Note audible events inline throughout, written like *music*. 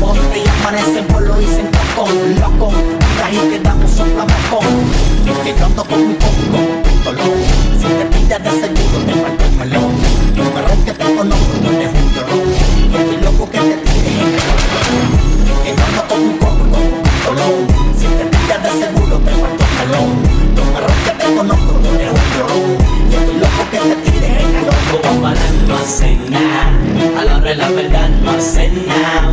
poco Un monte y amanece por lo hice en tocón Loco, y te damos soplamocón Que yo ando con mi como un pistolón Si te pillas de seguro te falta el melón. Número que te conozco, eres un llorón. Y estoy loco que te tires en el que yo ando con un y con un pistolón Si te pillas de seguro te falta el melón. Los marros que te conozco eres un llorón. Y estoy loco que te tires en el loco Papala no hace nada. A la hora la verdad no hace nada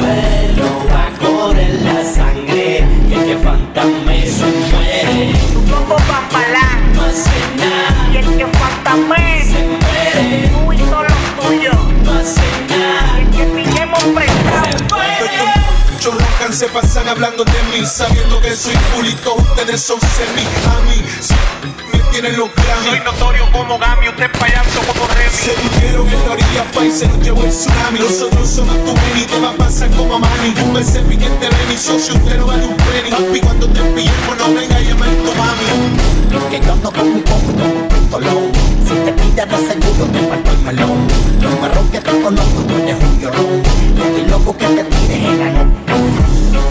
suelo va a correr la sangre Y el que fantasme se muere Como papalán. No hace nada Y el que fantasme, Se muere tú y todos los tuyos. No hace nada Y el que pillemos prestado. Se muere Muchos rocan se pasan hablando de mí Sabiendo que soy pulito, ustedes son semi A mí, sí, me tienen los Soy Grammy notorio como Gami, usted payaso como Se Remy. hundieron en la orilla país, se nos llevó el tsunami Nosotros somos tu y a pasar como a mami Un beso piquete de mi socio, usted no vale un penny. Papi, cuando te pillemos no venga a llamar tu mami. Que yo ando con mi combo y con un Si te pillas de seguro te falta el melón. Los marrón que te conozco tú eres un llorón. Y estoy loco que te tires en la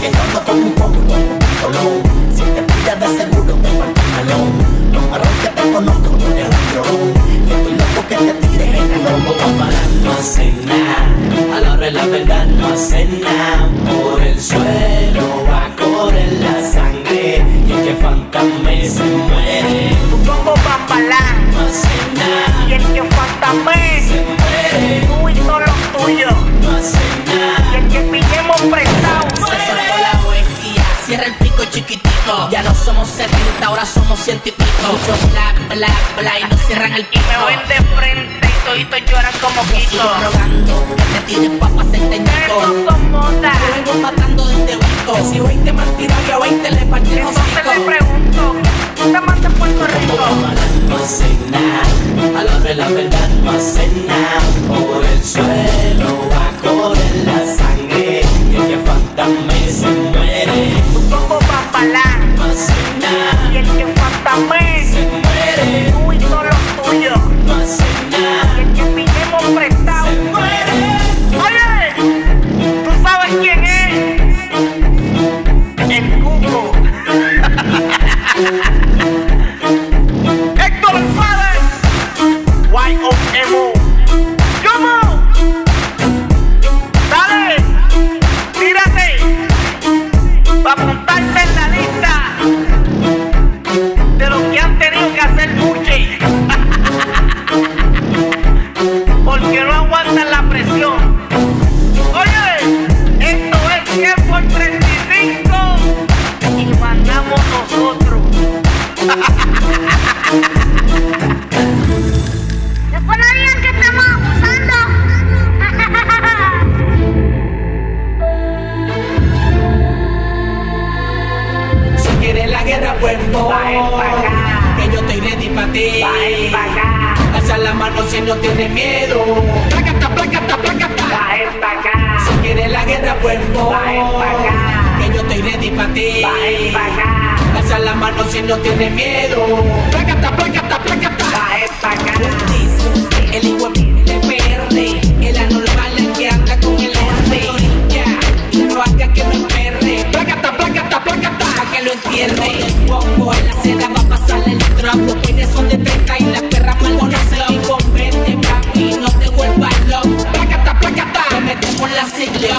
Que yo ando con mi combo y con un Si te pillas de seguro te falta el melón. Los marrón que te conozco en la Papá no hace nada A la hora de la verdad no hace nada Por el suelo va a correr la sangre Y el que fantasme se muere Como papalán. no hace nada, Y el que fantasme, se muere, tú y todos los tuyos. no hace Y nada. el que pillemos prestado. Se boesquilla, cierra el pico chiquitito. Ya no somos 70, ahora somos ciento y pico. Mucho bla, bla, bla y nos cierran el pico. Me ven de frente y toditos lloran como Kiko. rogando que te tires papas en teñico. modas. Yo vengo matando desde Wico. Si 20 me han tirado, yo a 20 le partí el Entonces le pregunto, ¿qué más de Puerto Rico? no hace nada, a la hora la verdad no hace nada. Por el suelo va a correr la sangre y el que fantasme se muere. Hace nada, Y el que se muere. tú y todos los tuyos. Entierre. Poco en la seda va a pasar el trap. Los peines son de 30 y las perras mal conocen. Y converte, papi, no te vuelvas loco. Placata, placata, me meto con la sigla.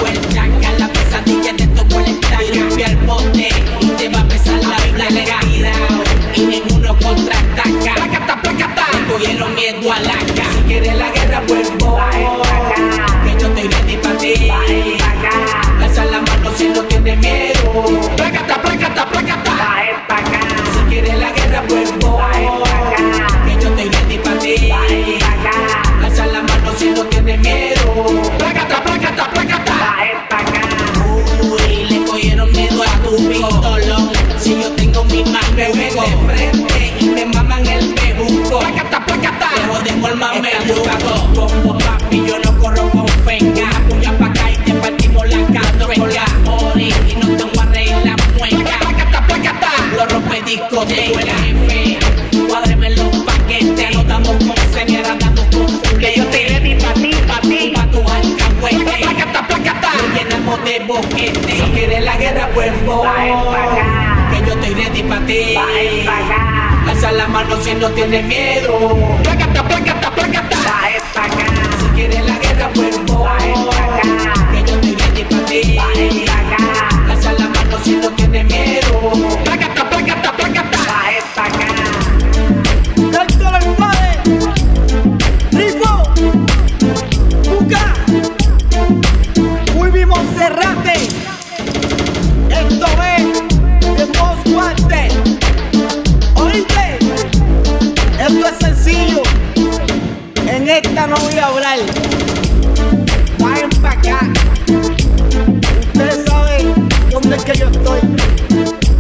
no voy a hablar. Vayan para acá. Ustedes saben dónde es que yo estoy.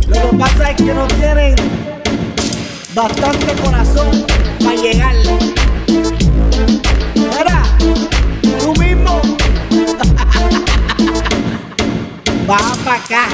Lo que pasa es que no tienen bastante corazón para llegar. Mira, tú mismo. *laughs* Va para acá.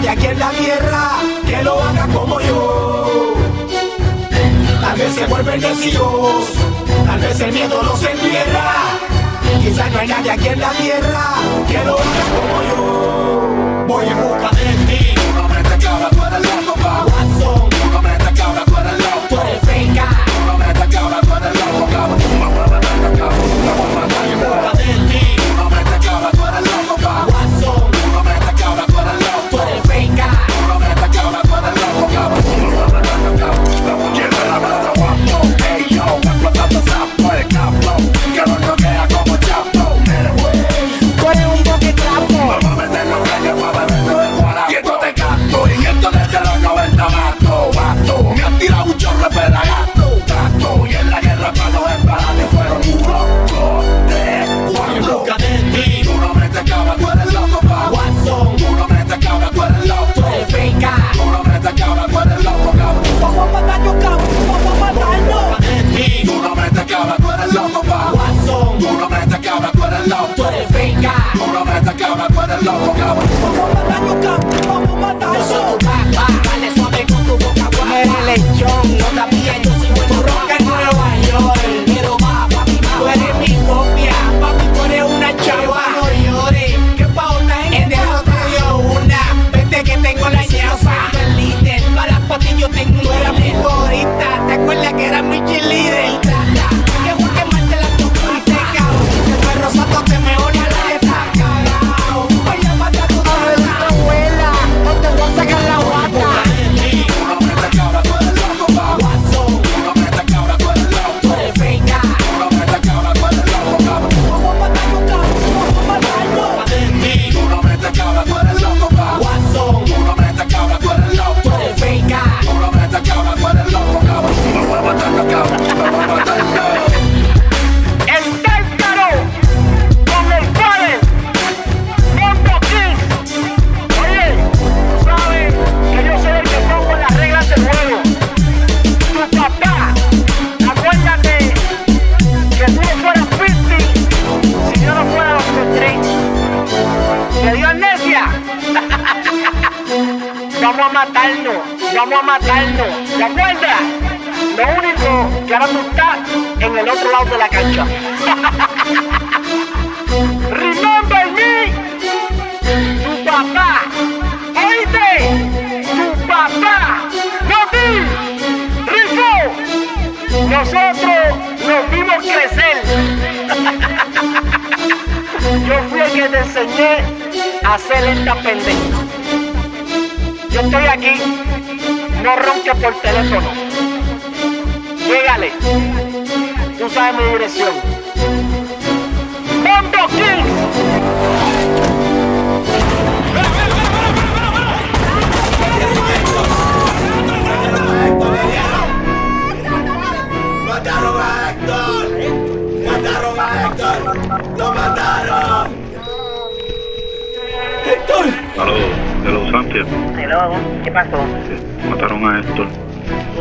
nadie aquí en la tierra que lo haga como yo. Tal vez se vuelven necios, tal vez el miedo los entierra. Quizás no hay nadie aquí en la tierra que lo haga como yo. Voy en busca de ti. Fuck out Tú sabes mi dirección. ¡Mondo ¡Mataron a Héctor! ¡Mataron a Héctor! Mataron! ¡Héctor! Aló, de los Santiago. ¿qué pasó? Mataron a Héctor.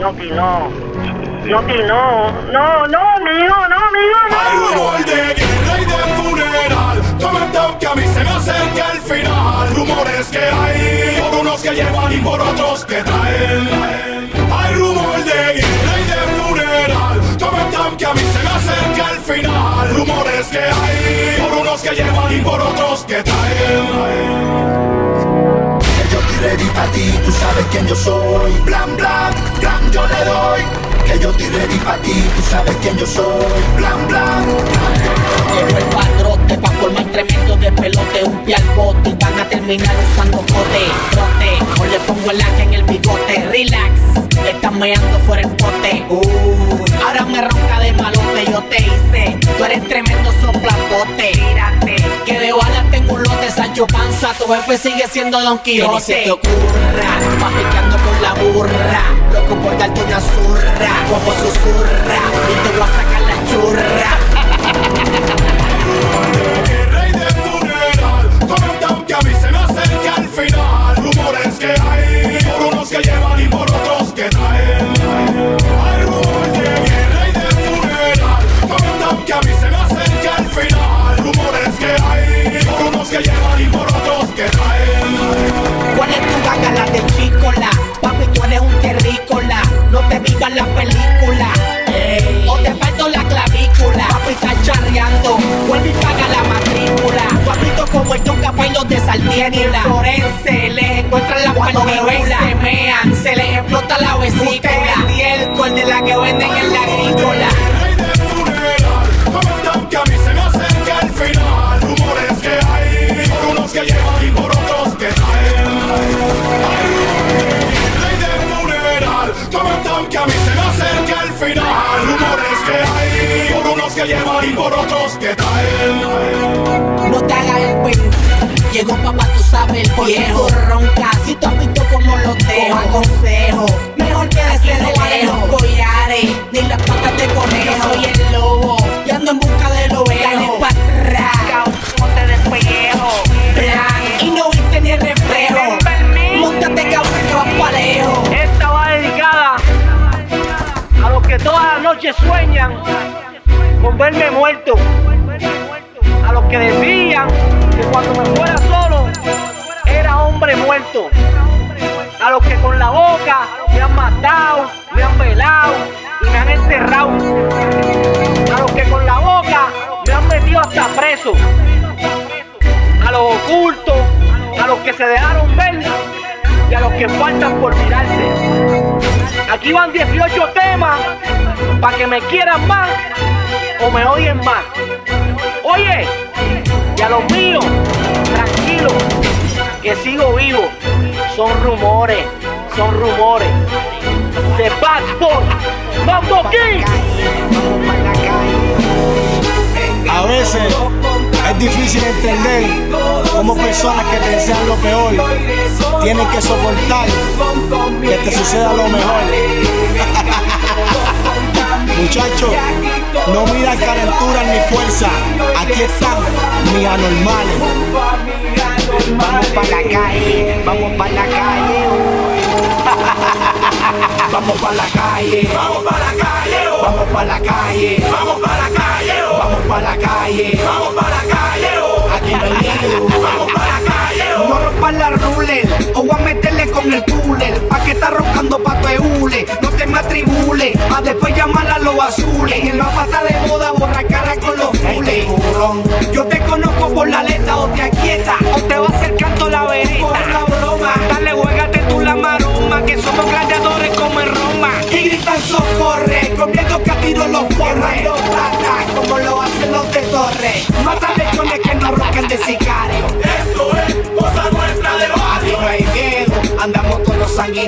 No, que no no. No, no, mijo, no, mijo, Hay no. rumor de guerra y de funeral. Comentado que a mí se me acerca el final. Rumores que hay por unos que llevan y por otros que traen. Hay rumor de guerra y de funeral. Comentan que a mí se me acerca el final. Rumores que hay por unos que llevan y por otros que traen. Que ready pa' ti, tú sabes quién yo soy. Blan, blan, blan, yo le doy. Que yo estoy ready pa' ti, tú sabes quién yo soy. Blan, blan, Llegó el padrote pa' formar tremendo de pelote Un pie al bote y van a terminar usando cote Trote, o le pongo el laca en el bigote Relax, le están meando fuera el pote. Uh, Ahora me ronca de malote Yo te hice, tú eres tremendo soplapote. Tírate, que de bala tengo un lote Sancho Panza, tu jefe sigue siendo Don Quijote. Que se te ocurra, va piqueando con la burra. Loco por darte una zurra. Como susurra, y te voy a sacar la churra *laughs* Saltiénula. Forense, les encuentran la Cuando me ven, se mean. Se les explota la vesícula. el de la que venden en la agrícola. Guerra y de funeral. Comentan que a mí se me acerca el final. Rumores que hay por unos que llevan y por otros que traen. Rumores de funeral. Comentan que a mí se me acerca el final. Rumores que hay por unos que llevan y por otros que traen. No te hagas el. Llegó papá, tú sabes el viejo. ronca, si tú has visto como lo dejo. Aconsejo, mejor quédese de lejos. Collares, ni las patas de conejo. Soy el lobo, y ando en busca del ovejo. Dale pa' atrás, Cauchote de pellejo. plan, y no viste ni el reflejo. Móntate cabrón que vas pa' lejos. Esta va dedicada a los que todas las noches sueñan con verme muerto. A los que decían que cuando me fuera solo era hombre muerto. A los que con la boca me han matado, me han velado y me han enterrado. A los que con la boca me han metido hasta preso. A los ocultos, a los que se dejaron ver y a los que faltan por mirarse. Aquí van 18 temas para que me quieran más o me odien más. Oye, y a los míos, tranquilo, que sigo vivo. Son rumores, son rumores. De Bad Boy, Mambo King. A veces es difícil entender cómo personas que te desean lo peor tienen que soportar que te suceda lo mejor. *laughs* Muchachos, no miran calentura ni fuerza. Aquí están mis anormales. *laughs* Vamos pa' la calle, vamos pa' la calle. Vamos pa' la calle, vamos pa' la calle. Vamos pa' la calle, vamos pa' la calle, vamos pa' la calle. vamos pa' la calle, no vamos la calle, rompas la ruler o voy a meterle con el cooler Pa' que está roncando pa' tu hule No te matribule, a después llamar a los azules En el mapa está de moda borra cara con los fules Yo te conozco por la letra o te aquieta O te va a hacer canto la verita. Por la broma, dale juégate tú la maroma Que somos gladiadores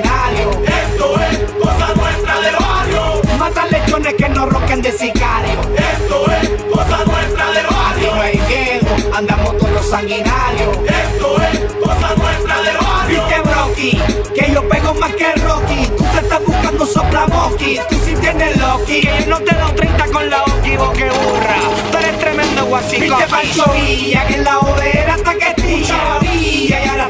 todos sanguinarios. Esto es cosa nuestra de barrio. Matan lechones que no roquen de sicario. Esto es cosa nuestra de barrio. No hay miedo, andamos todos sanguinarios. Esto es cosa nuestra de barrio. Viste Brocky, que yo pego más que Rocky. Tú te estás buscando sopla Moki, tú sí tienes Loki. Que yo no te doy 30 con la Oki, que burra. Tú eres tremendo guasico. Viste Pancho Villa, que en la hoguera hasta que tilla. Y ahora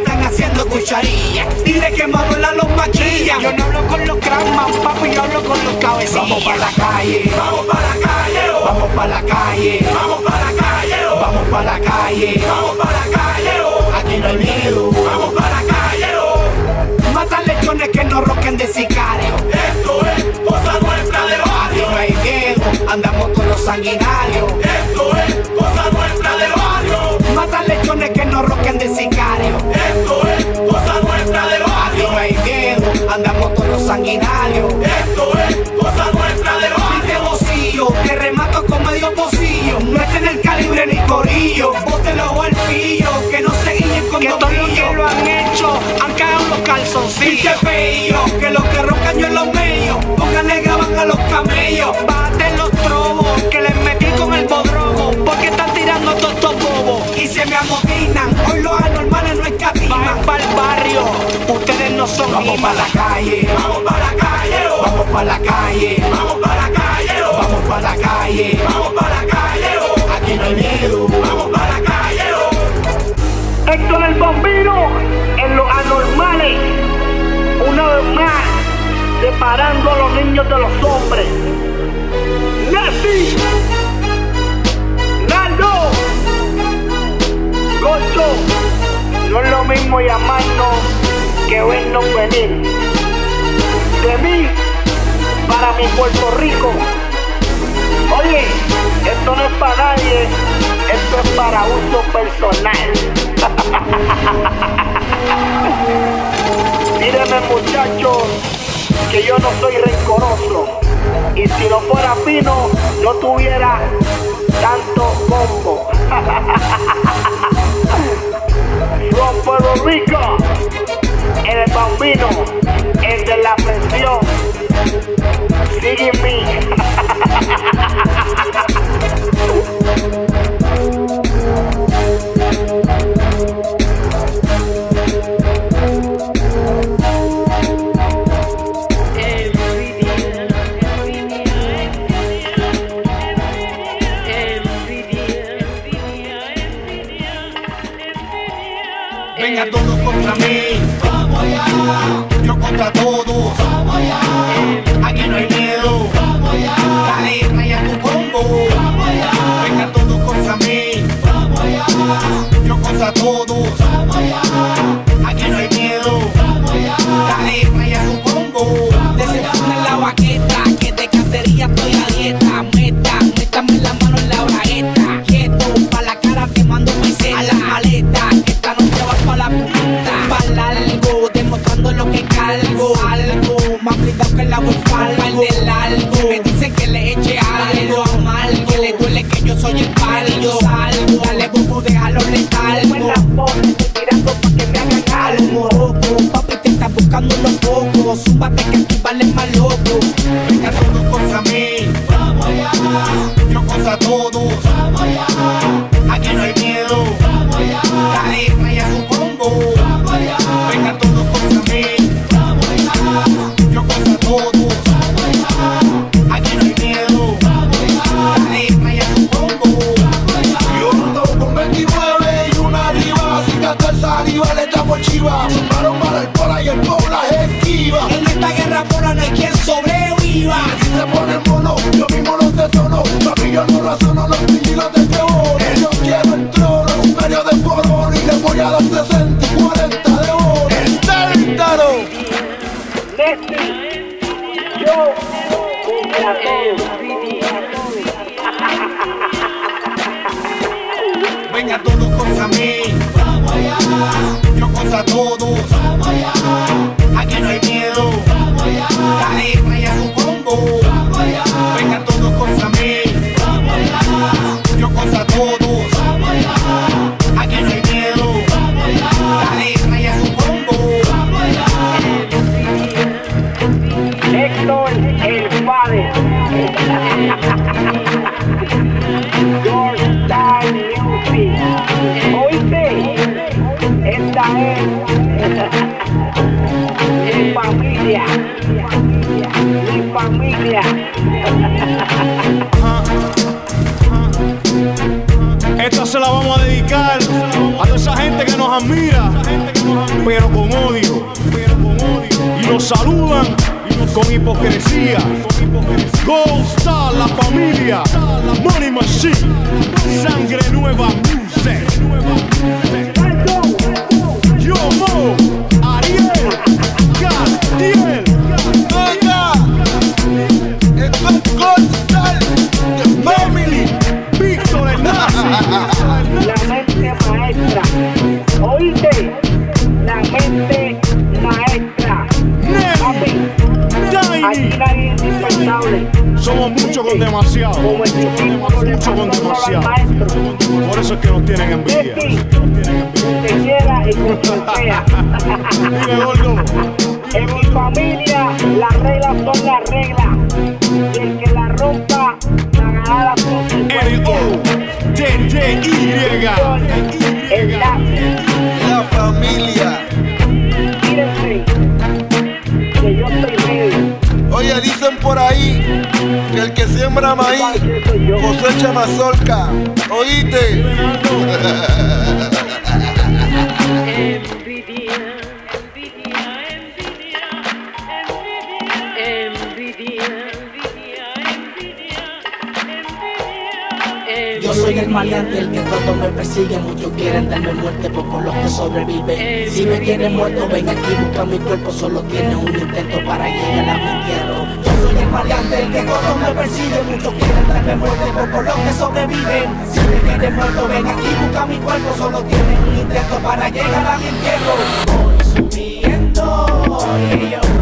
dando cucharillas. Dile que Manuela los maquilla. Yo no hablo con los crampas, papi, yo hablo con los cabecillas. Vamos para la calle, vamos para la calle, vamos para la calle, vamos para la calle, vamos para la calle, vamos para la calle. Aquí no hay miedo. Héctor el Bombino en los anormales, una vez más, separando a los niños de los hombres. Nessie, Naldo, Gocho, no es lo mismo llamarnos que vernos venir. De mí, para mi Puerto Rico. Oye, esto no es para nadie para uso personal. *laughs* Mírenme muchachos, que yo no soy rencoroso. Y si no fuera fino, no tuviera tanto combo. *laughs* From Puerto Rico, el bambino, el de la presión. Sigue me. *laughs* esa gente que nos admira, pero con odio. Y nos saludan con hipocresía. Gold Star, la familia. Money Machine. Sangre nueva, music. Yo, mo. Somos muchos con demasiado. Muchos con demasiado. Por eso es que nos tienen envidia. Te quiera y te En mi familia las reglas son las reglas. Y el que la rompa, pagará la consecuencias. N-O-T-T-Y. siembra maíz, cosecha mazorca. ¿Oíste? Envidia, envidia, envidia, Yo soy el maleante, el que cuando me persigue Muchos quieren darme muerte, pocos los que sobreviven Si me quieren muerto, ven aquí, busca mi cuerpo Solo tiene un intento para llegar a mi tierra soy el maleante, el que todos me persiguen Muchos quieren darme muerte, por por los que sobreviven. Si me quieren muerto, ven aquí, busca mi cuerpo. Solo tienen un intento para llegar a mi entierro Voy subiendo, y yo.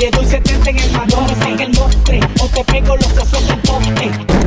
y de dulce te en el manobre, en el monte, o te pego los osos del poste.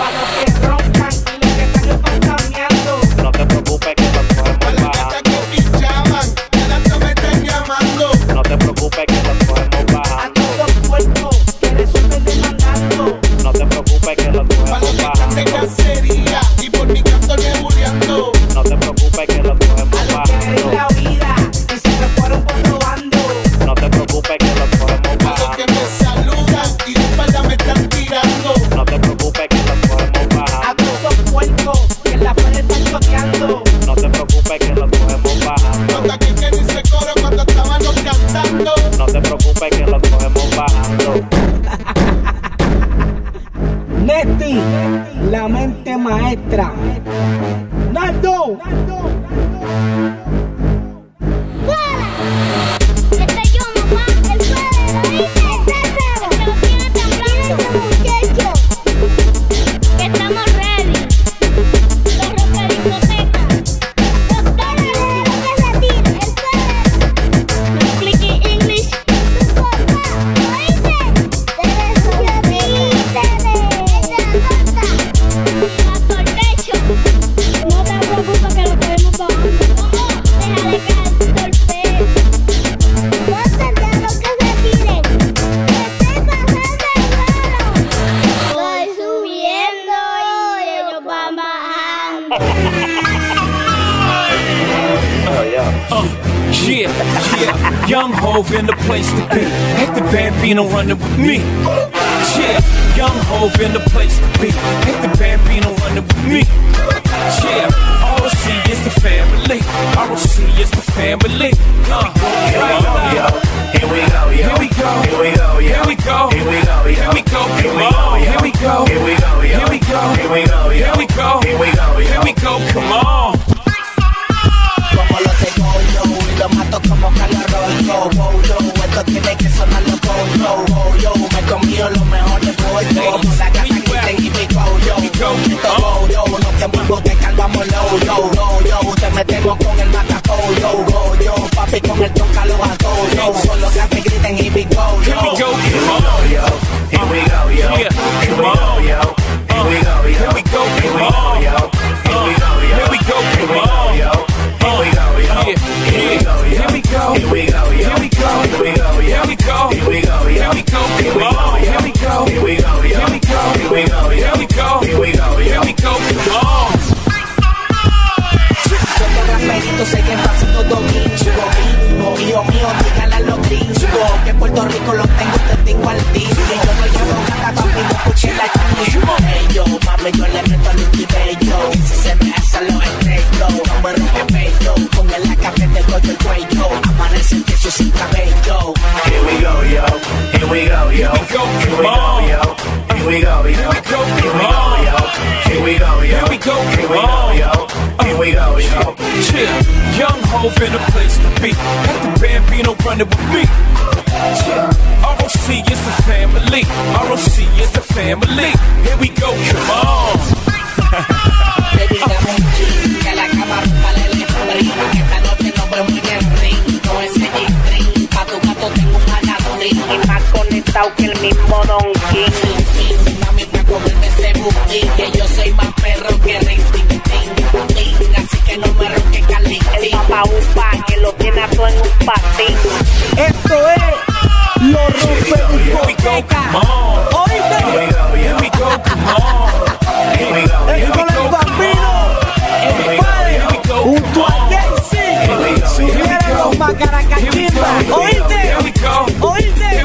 i don't care Here we go. Here we go, yo. Here we go. Here we go, yo. Here we go. Here we go, yo. Here we go. Here we go, yo. Here we go. Come on. Como lo tengo yo y lo mato como Carlos Arroyo. Wow, yo, esto tiene que sonar los yo, wow, yo. Me comí lo mejor de pollo. Por la gata griten y mi go, yo. Esto yo, no te muevo, te calvamos low, yo, yo. Te metemos con el go, yo. Papi con el yo. Solo que griten y mi go, yo. Here we go. Here we Come go, on. yo. Here we go, yo. Yeah. Here we go, yo. Here we go, yo. Here we go. Here we go, Hove in the place to be. Hector Bambino running with me. Chill, ROC is the family. ROC is the family. Here we go, come on. Y más conectado que el mismo Don King. para ti. Esto es Los Rompediscotecas. ¿Oíste? Es con el bambino, el padre, junto a Jesse. Viene los macaracachimba. ¿Oíste? ¿Oíste?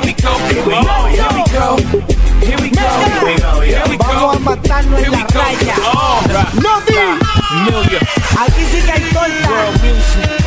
Vamos a matarnos en la raya. No, Aquí sí que hay torta.